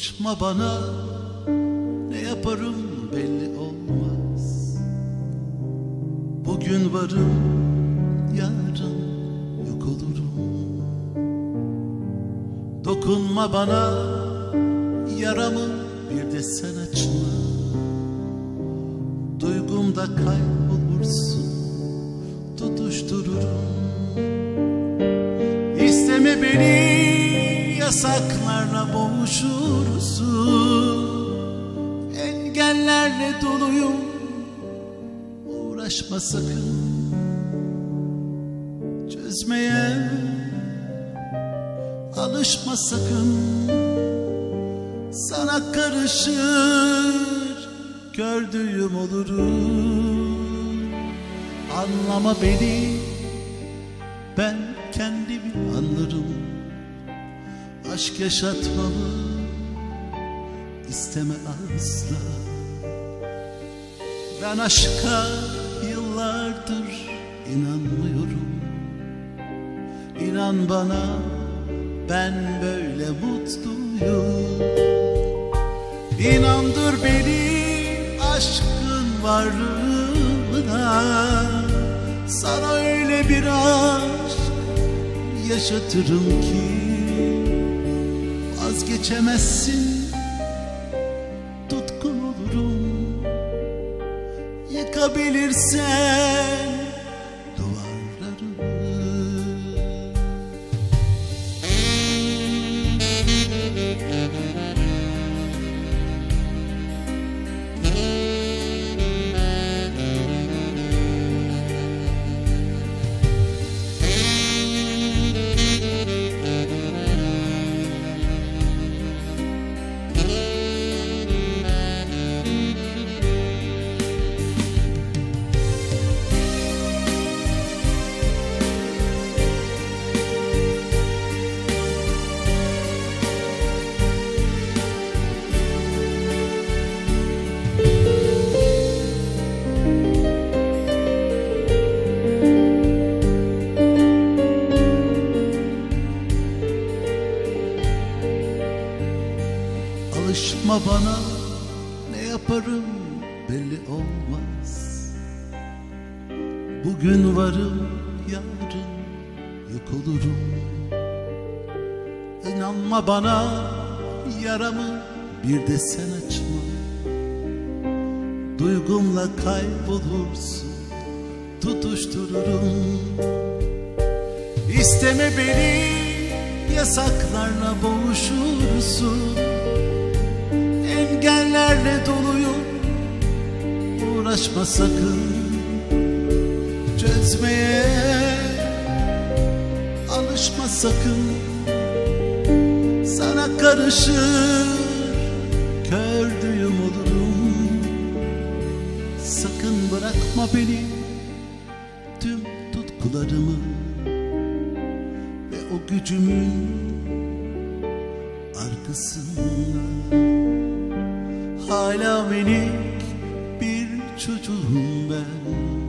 Alışma bana ne yaparım belli olmaz. Bugün varım yarın yok olurum. Dokunma bana yaramı bir de sen açma. Duygumda kaybolursun tutuştururum. İsteme beni yasaklarla boğuşursun Engellerle doluyum Uğraşma sakın. Çözmeye Alışma sakın. Sana karışır Gördüğüm olurum. Anlama beni Ben kendimi anlarım Aşk yaşatmamı isteme asla. Ben aşka yıllardır inanmıyorum. İnan bana ben böyle mutluyum. İnandır beni aşkın varlığına. Sana öyle bir aşk yaşatırım ki Vazgeçemezsin. Tutkun olurum. Yıkabilirsen bana ne yaparım belli olmaz. Bugün varım yarın yok olurum. İnanma bana yaramı bir de sen açma. Duygumla kaybolursun tutuştururum. İsteme beni yasaklarla boğuşursun Engellerle doluyum. Uğraşma sakın Çözmeye Alışma sakın. Sana karışır Kördüğüm olurum. Sakın bırakma beni Tüm tutkularımı Ve o gücümün Arkasında Hala minik bir çocuğum ben